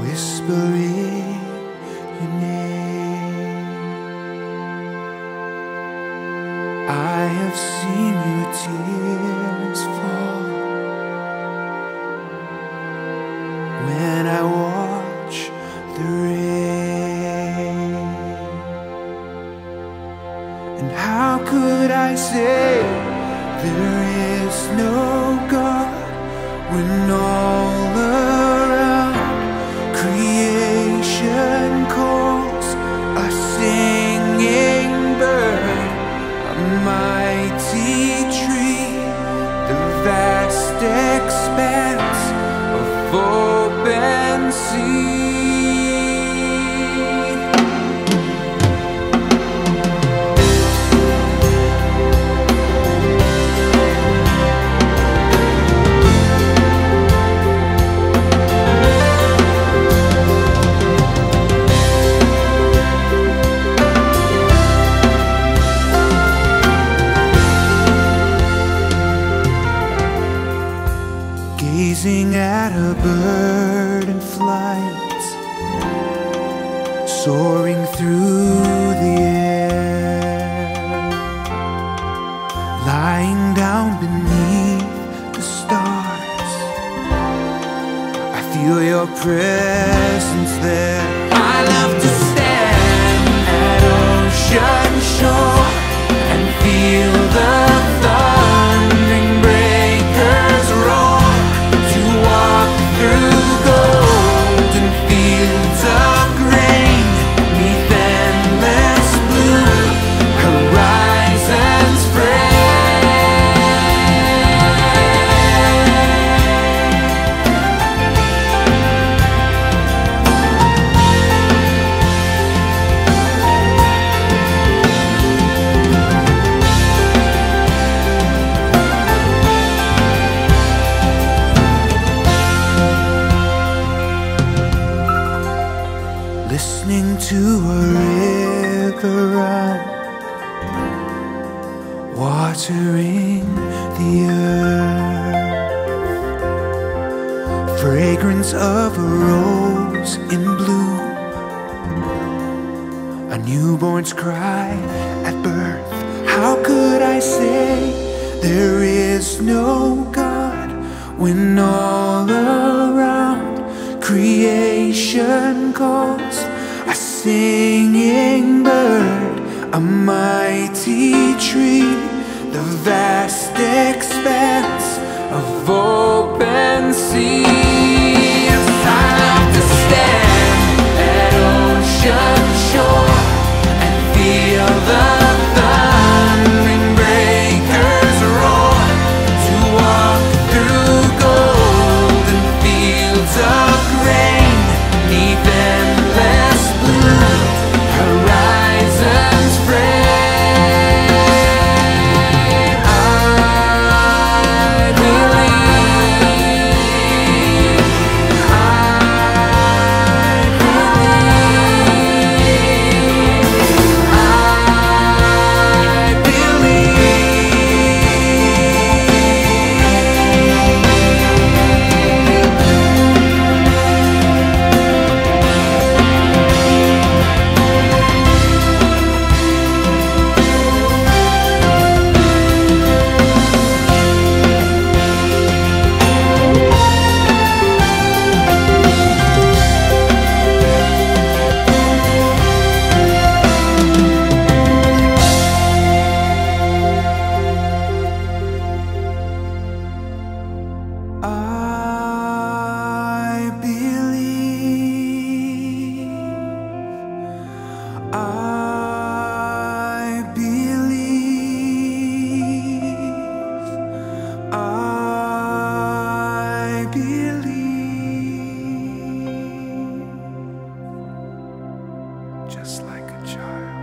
whispering your name. I have seen your tears fall when I watch the rain. And how could I say? There is no God when all around creation calls. A singing bird, a mighty tree, the vast expanse soaring through the air, lying down beneath the stars. I feel your presence there. I love to stand at ocean watering the earth, fragrance of a rose in bloom, a newborn's cry at birth. How could I say there is no God when all around creation calls? A singing bird, a mighty tree, the vast expanse of open sea? child.